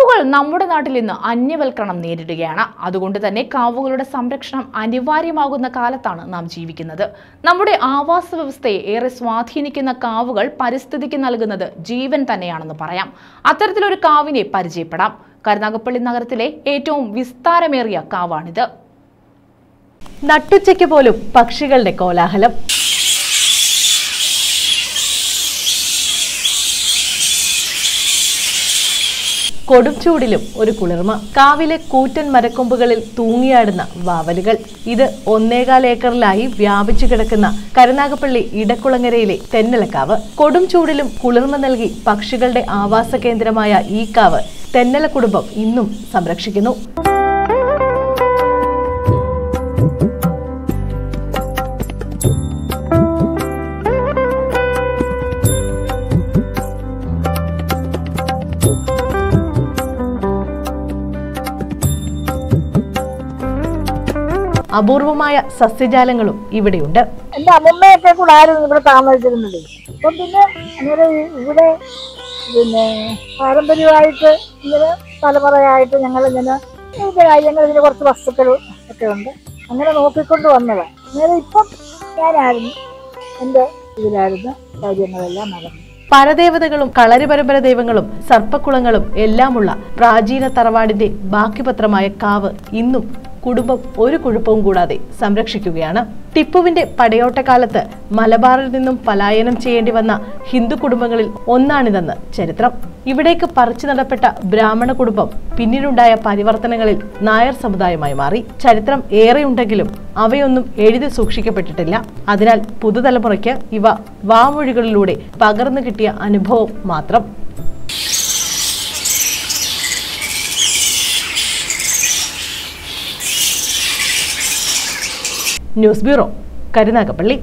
കാവുകൾ നമ്മുടെ നാട്ടിൽ ഇന്ന് അന്യവൽക്കരണം നേരിടുകയാണ്. അതുകൊണ്ട് തന്നെ കാവുകളുടെ സംരക്ഷണം അനിവാര്യമാകുന്ന കാലത്താണ് നാം ജീവിക്കുന്നത്. നമ്മുടെ ആവാസ വ്യവസ്ഥയെ ഏറെ സ്വാധീനിക്കുന്ന കാവുകൾ പരിസ്ഥിതിക്ക് നൽകുന്നത് ജീവൻ തന്നെയാണെന്ന് പറയാം. അത്തരത്തിലൊരു കാവിനെ പരിചയപ്പെടാം. കരുനാഗപ്പള്ളി നഗരത്തിലെ ഏറ്റവും വിസ്താരമേറിയ കാവാണിത്. നട്ടുച്ചയ്ക്ക് പോലും പക്ഷികളുടെ കോലാഹലം. കൊടും ചൂടിലും ഒരു കുളിർമ. കാവിലെ കൂറ്റൻ മരക്കൊമ്പുകളിൽ തൂങ്ങിയാടുന്ന വാവലുകൾ. ഇത് ഒന്നേകാൽ ഏക്കറിലായി വ്യാപിച്ചു കിടക്കുന്ന കരുനാഗപ്പള്ളി ഇടക്കുളങ്ങരയിലെ തെന്നലക്കാവ്. കൊടും ചൂടിലും കുളിർമ നൽകി പക്ഷികളുടെ ആവാസ കേന്ദ്രമായ ഈ കാവ് തെന്നല കുടുംബം ഇന്നും സംരക്ഷിക്കുന്നു. അപൂർവമായ സസ്യജാലങ്ങളും ഇവിടെയുണ്ട്. എന്റെ അമ്മമ്മയൊക്കെ കൂടെ ആയിരുന്നു ഇവിടെ താമസിച്ചിരുന്നത്? അപ്പം പിന്നെ അങ്ങനെ ഇവിടെ പിന്നെ പാരമ്പര്യമായിട്ട് ഇങ്ങനെ തലമുറയായിട്ട് ഞങ്ങൾ ഇങ്ങനെ ഇതിന്റെ കാര്യങ്ങൾ ഇതിന് കുറച്ച് വസ്തുക്കൾ ഒക്കെ ഉണ്ട്. അങ്ങനെ നോക്കിക്കൊണ്ട് വന്നതാണ് അങ്ങനെ ഇപ്പം ഞാനായിരുന്നു എന്റെ ഇതിലായിരുന്നു കാര്യങ്ങളെല്ലാം നടന്നു പരദേവതകളും കളരിപരമ്പര ദൈവങ്ങളും സർപ്പക്കുളങ്ങളും എല്ലാമുള്ള പ്രാചീന തറവാടിന്റെ ബാക്കിപത്രമായ കാവ് ഇന്നും കുടുംബം ഒരു കുഴപ്പവും കൂടാതെ സംരക്ഷിക്കുകയാണ്. ടിപ്പുവിന്റെ പടയോട്ടക്കാലത്ത് മലബാറിൽ നിന്നും പലായനം ചെയ്യേണ്ടി വന്ന ഹിന്ദു കുടുംബങ്ങളിൽ ഒന്നാണിതെന്ന് ചരിത്രം. ഇവിടേക്ക് പറിച്ചു നടപ്പെട്ട ബ്രാഹ്മണ കുടുംബം പിന്നീടുണ്ടായ പരിവർത്തനങ്ങളിൽ നായർ സമുദായമായി മാറി. ചരിത്രം ഏറെയുണ്ടെങ്കിലും അവയൊന്നും എഴുതി സൂക്ഷിക്കപ്പെട്ടിട്ടില്ല. അതിനാൽ പുതുതലമുറയ്ക്ക് ഇവ വാമൊഴികളിലൂടെ പകർന്നു കിട്ടിയ അനുഭവം മാത്രം. News bureau Karunagappally.